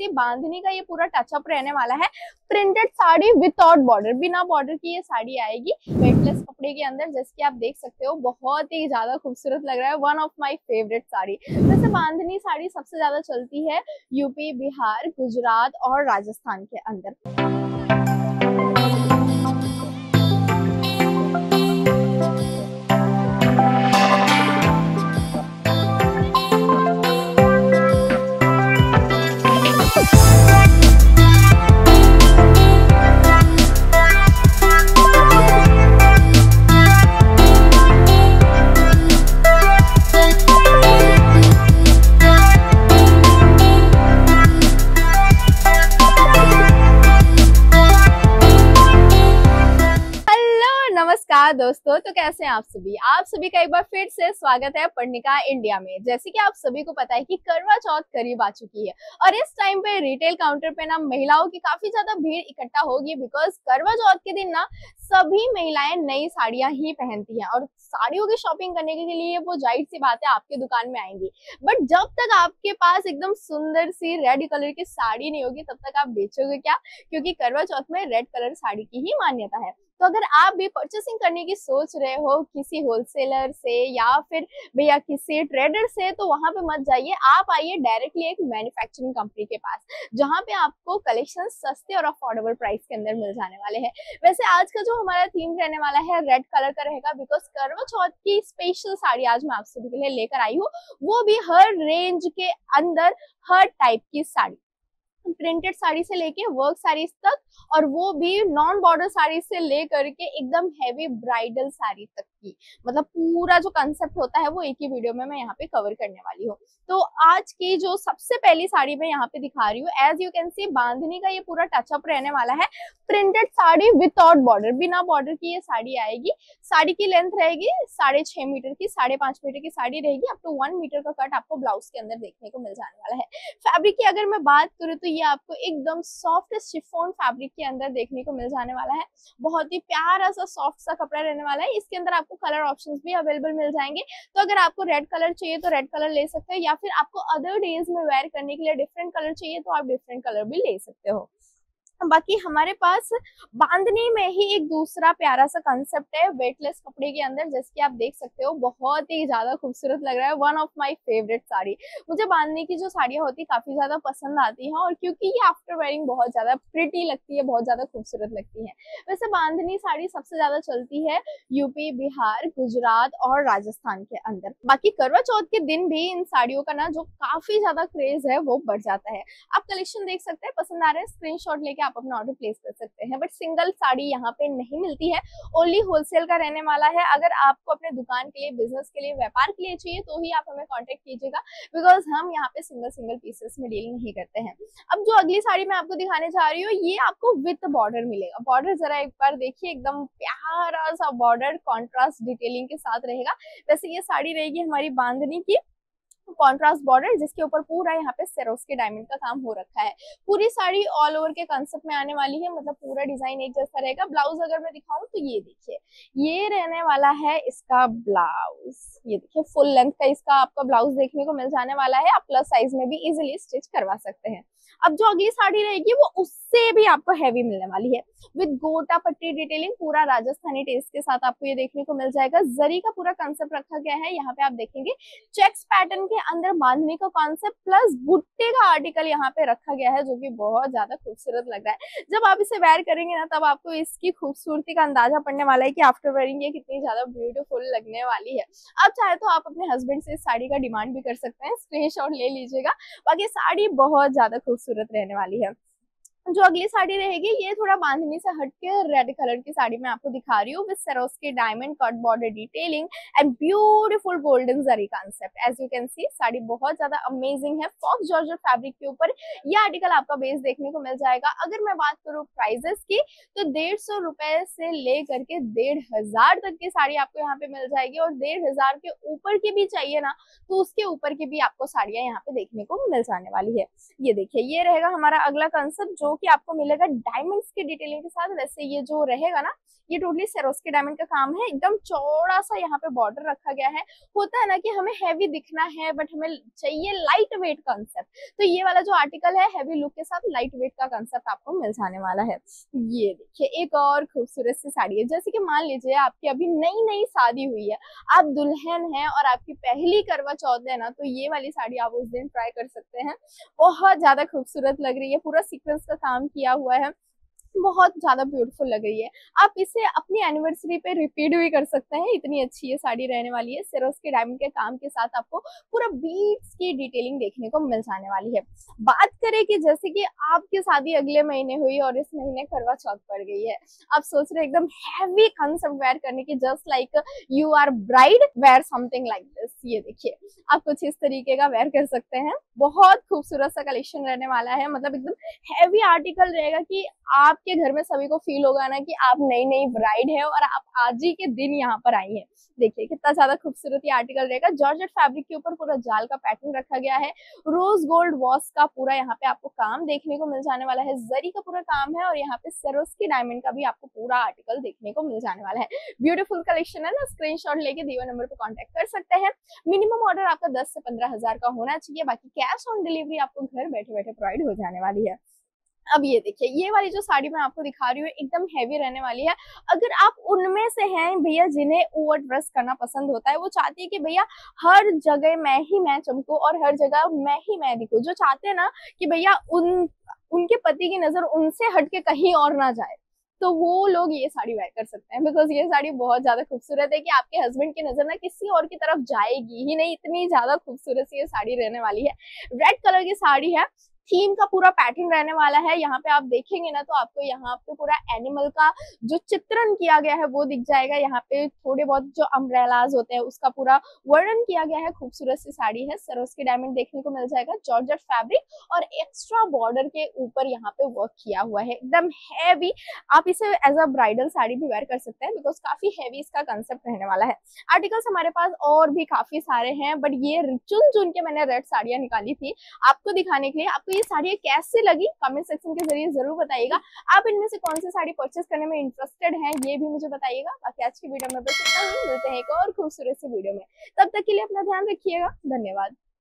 सी बांधने का ये पूरा टचअप रहने वाला है। प्रिंटेड साड़ी विदाउट बॉर्डर बिना बॉर्डर की ये साड़ी आएगी वेटलेस कपड़े के अंदर, जैसे कि आप देख सकते हो, बहुत ही ज़्यादा खूबसूरत लग रहा है one of my favourite sari. वैसे बांधनी साड़ी सबसे ज़्यादा चलती है यूपी, बिहार, गुजरात और राजस्थान के अंदर। नमस्कार दोस्तों तो कैसे हैं आप सभी? आप सभी का एक बार फिर से स्वागत है पर्णिका इंडिया में। जैसे कि आप सभी को पता है कि करवा चौथ करीब आ चुकी है और इस टाइम पे रिटेल काउंटर पे ना महिलाओं की काफ़ी ज़्यादा भीड़ इकट्ठा होगी बिकॉज़ करवा चौथ के दिन ना सभी महिलाएँ नई साड़ियाँ ही पहनती हैं और साड़ियों की शॉपिंग करने के लिए वो ज़ाहिर सी बात है आपके दुकान में आएँगी। बट जब तक आपके पास एकदम सुंदर सी रेड कलर की साड़ी नहीं होगी, तब तक आप बेचोगे क्या? क्योंकि करवा चौथ में रेड कलर साड़ी की ही मान्यता है। तो अगर आप भी परचेसिंग करने की सोच रहे हो किसी होलसेलर से या फिर भैया किसी ट्रेडर से तो वहाँ पे मत जाइए। आप आइए डायरेक्टली एक मैन्युफैक्चरिंग कंपनी के पास, जहाँ पे आपको कलेक्शन सस्ते और अफोर्डेबल प्राइस के अंदर मिल जाने वाले हैं। वैसे आज का जो हमारा थीम रहने वाला है रेड कलर का रहेगा बिकॉज़ करवा चौथ की स्पेशल साड़ी आज मैं आप सभी के लिए लेकर आई हूँ। वो भी हर रेंज के अंदर, हर टाइप की साड़ी। प्रिंटेड साड़ी से लेके वर्क साड़ी तक, और वो भी नॉन बॉर्डर साड़ी से लेकर के एकदम हैवी ब्राइडल साड़ी तक। की मतलब पूरा जो कंसेप्ट होता है वो एक ही वीडियो में मैं यहाँ पे कवर करने वाली हूँ। तो आज की जो सबसे पहली साड़ी मैं यहाँ पे दिखा रही हूँ as you can see bandhani का ये पूरा टचअप रहने वाला है। प्रिंटेड साड़ी विदाउट बॉर्डर बिना बॉर्डर की ये साड़ी आएगी। साड़ी की लेंथ रहेगी साढ़े छह मीटर की, साढ़े पाँच मीटर की साड़ी रहेगी। अप टू वन मीटर का कट आपको ब्लाउज के अंदर देखने को मिल जाने वाला है। फैब्रिक की अगर मैं बात करूँ तो ये आपको एकदम सॉफ्ट शिफोन फैब्रिक के अंदर देखने को मिल जाने वाला है। बहुत ही प्यारा सा सॉफ्ट सा कपड़ा रहने वाला है। इसके अंदर आपको कलर ऑप्शन भी अवेलेबल मिल जाएँगे। तो अगर आपको रेड कलर चाहिए तो रेड कलर ले सकते हो, या फिर आपको अदर डेज़ में वेयर करने के लिए डिफरेंट कलर चाहिए तो आप डिफरेंट कलर भी ले सकते हो। बाकी हमारे पास बांधनी में ही एक दूसरा प्यारा सा कंसेप्ट है वेटलेस कपड़े के अंदर, जैसे कि आप देख सकते हो, बहुत ही ज़्यादा खूबसूरत लग रहा है one of my favourite sari. मुझे बांधनी की जो साड़ियाँ होती है, काफ़ी ज़्यादा पसंद आती हैं, और क्योंकि ये आफ्टर वेयरिंग बहुत ज़्यादा प्रिटी लगती है, बहुत ज़्यादा खूबसूरत लगती है। वैसे बांधनी साड़ी सबसे ज़्यादा चलती है यूपी बिहार, गुजरात और राजस्थान के अंदर। बाकी करवा चौथ के दिन भी इन साड़ियों का ना, जो काफ़ी ज़्यादा क्रेज है, वो बढ़ जाता है। आप कलेक्शन देख सकते हैं, पसंद आ रहे हैं स्क्रीन लेके आप अपना ऑर्डर प्लेस कर सकते हैं। बट सिंगल साड़ी यहाँ पे नहीं मिलती है। ओनली होलसेल का रहने वाला है। अगर आपको अपने दुकान के लिए बिज़नेस के लिए, व्यापार के लिए चाहिए तो ही आप हमें कॉन्टेक्ट कीजिएगा। बिकॉज़ हम यहाँ पे सिंगल सिंगल पीसेस में डील नहीं करते हैं। अब जो अगली साड़ी मैं आपको दिखाने जा रही हूँ, ये आपको विथ बॉर्डर मिलेगा। बॉर्डर जरा एक बार देखिए, एकदम प्यारा सा बॉर्डर कॉन्ट्रास्ट डिटेलिंग के साथ रहेगा। वैसे ये साड़ी रहेगी हमारी बांधनी की। कॉन्ट्रास्ट बॉर्डर जिसके ऊपर पूरा यहाँ पे सेरोस के डायमंड का काम हो रखा है। पूरी साड़ी ऑल ओवर के कंसेप्ट में आने वाली है मतलब पूरा डिज़ाइन एक जैसा रहेगा। ब्लाउज अगर मैं दिखाऊँ तो ये देखिए, ये रहने वाला है इसका ब्लाउज ये देखिए फुल लेंथ का इसका आपका ब्लाउज देखने को मिल जाने वाला है। आप प्लस साइज़ में भी इजिली स्टिच करवा सकते हैं। अब जो अगली साड़ी रहेगी, वो उससे भी आपको हैवी मिलने वाली है। विद गोटा पट्टी डिटेलिंग पूरा राजस्थानी टेस्ट के साथ आपको ये देखने को मिल जाएगा। जरी का पूरा कंसेप्ट रखा गया है। यहाँ पे आप देखेंगे चेक्स पैटर्न के अंदर बांधने का कॉन्सेप्ट प्लस बुट्टे का आर्टिकल यहाँ पे रखा गया है, जो कि बहुत ज़्यादा खूबसूरत लग रहा है। जब आप इसे वेयर करेंगे ना, तब आपको इसकी खूबसूरती का अंदाज़ा पड़ने वाला है कि आफ्टर वेयरिंग ये कितनी ज़्यादा ब्यूटीफुल लगने वाली है। अब चाहे तो आप अपने हस्बैंड से इस साड़ी का डिमांड भी कर सकते हैं स्क्रीन ले लीजिएगा। बाकी साड़ी बहुत ज़्यादा खूबसूरत रहने वाली है। जो अगली साड़ी रहेगी, ये थोड़ा बांधनी से हट के रेड कलर की साड़ी मैं आपको दिखा रही हूँ विद सरोस के diamond cut border detailing and beautiful golden zari concept as you can see sari बहुत ज़्यादा अमेजिंग है फॉक्स जॉर्जर फैब्रिक के ऊपर ये आर्टिकल आपका बेस देखने को मिल जाएगा। अगर मैं बात करूँ प्राइजेस की तो डेढ़ सौ ले करके डेढ़ तक की साड़ी आपको यहाँ पे मिल जाएगी और डेढ़ के ऊपर की भी चाहिए ना तो उसके ऊपर की भी आपको साड़ियाँ यहाँ पे देखने को मिल जाने वाली है। ये देखिए, ये रहेगा हमारा अगला कंसेप्ट जो कि आपको मिलेगा डायमंड्स की डिटेलिंग के साथ। वैसे ये जो रहेगा ना, ये टोटली सेरोस्की डायमंड का काम है। एकदम चौड़ा सा यहाँ पे बॉर्डर रखा गया है। होता है ना कि हमें हैवी दिखना है बट हमें चाहिए लाइट वेट कंसेप्ट तो ये वाला जो आर्टिकल है हैवी लुक के साथ लाइट वेट का कंसेप्ट आपको मिल जाने वाला है। ये देखिए, एक और खूबसूरत सी साड़ी है। जैसे कि मान लीजिए, आपकी अभी नई नई शादी हुई है, आप दुल्हन है और आपकी पहली करवा चौथ है ना तो ये वाली साड़ी आप उस दिन ट्राई कर सकते हैं। बहुत ज़्यादा खूबसूरत लग रही है। पूरा सीक्वेंस का काम किया हुआ है। बहुत ज़्यादा ब्यूटीफुल लग रही है। आप इसे अपनी एनिवर्सरी पे रिपीट भी कर सकते हैं। इतनी अच्छी ये साड़ी रहने वाली है। सिरोस के डायमंड के काम के साथ आपको पूरा बीट्स की डिटेलिंग देखने को मिल जाने वाली है। बात करें कि जैसे कि आपकी शादी अगले महीने हुई और इस महीने करवा चौथ पड़ गई है। आप सोच रहे एकदम हैवी कंसेप्ट वेयर करने की just like you are bride wear something like this ये देखिए, आप कुछ इस तरीके का वेयर कर सकते हैं। बहुत खूबसूरत सा कलेक्शन रहने वाला है। मतलब एकदम हैवी आर्टिकल रहेगा कि आपके घर में सभी को फील होगा ना कि आप नई नई ब्राइड है और आप आज ही के दिन यहाँ पर आई है। देखिए, कितना ज़्यादा खूबसूरत ये आर्टिकल रहेगा। जॉर्जेट फैब्रिक के ऊपर पूरा जाल का पैटर्न रखा गया है। रोज गोल्ड वॉश का पूरा यहाँ पे आपको काम देखने को मिल जाने वाला है। जरी का पूरा काम है और यहाँ पे सेरोस्की डायमंड का भी आपको पूरा आर्टिकल देखने को मिल जाने वाला है। ब्यूटीफुल कलेक्शन है ना? स्क्रीन लेके दिए नंबर पर कॉन्टेक्ट कर सकते हैं। मिनिमम ऑर्डर आपका दस से पंद्रह हज़ार का होना चाहिए। बाकी कैश ऑन डिलीवरी आपको घर बैठे बैठे प्रोवाइड हो जाने वाली है। अब ये देखिए, ये वाली जो साड़ी मैं आपको दिखा रही हूँ, एकदम हैवी रहने वाली है। अगर आप उनमें से हैं भैया जिन्हें ओवर ड्रेस करना पसंद होता है, वो चाहती है कि भैया हर जगह मैं ही मैं चमकू और हर जगह मैं ही मैं दिखू। जो चाहते हैं ना कि भैया उन, उनके पति की नज़र उनसे हटके कहीं और ना जाए तो वो लोग ये साड़ी वेयर कर सकते हैं। बिकॉज़ ये साड़ी बहुत ज़्यादा खूबसूरत है कि आपके हस्बैंड की नज़र ना किसी और की तरफ़ जाएगी ही नहीं, इतनी ज़्यादा खूबसूरत सी ये साड़ी रहने वाली है। रेड कलर की साड़ी है थीम का पूरा पैटर्न रहने वाला है। यहाँ पे आप देखेंगे ना तो आपको यहाँ पे पूरा एनिमल का जो चित्रण किया गया है वो दिख जाएगा। यहाँ पे थोड़े बहुत जो अम्ब्रेलाज होते हैं उसका पूरा वर्णन किया गया है। खूबसूरत सी साड़ी है सरोस्की डायमंड देखने को मिल जाएगा जॉर्जेट फैब्रिक और एक्स्ट्रा बॉर्डर के ऊपर यहाँ पे वर्क किया हुआ है। एकदम हैवी आप इसे एज अ ब्राइडल साड़ी भी वेयर कर सकते हैं बिकॉज़ काफ़ी हैवी इसका कंसेप्ट रहने वाला है। आर्टिकल्स हमारे पास और भी काफ़ी सारे हैं बट ये चुन चुन के मैंने रेड साड़ियाँ निकाली थी। आपको दिखाने के लिए, आपको ये साड़ी कैसे लगी? कमेंट सेक्शन के ज़रिए ज़रूर बताइएगा। आप इनमें से कौन सी साड़ी परचेस करने में इंटरेस्टेड हैं, ये भी मुझे बताइएगा। बाकी आज की वीडियो में बस इतना ही। मिलते हैं एक और खूबसूरत से वीडियो में। तब तक के लिए अपना ध्यान रखिएगा। धन्यवाद।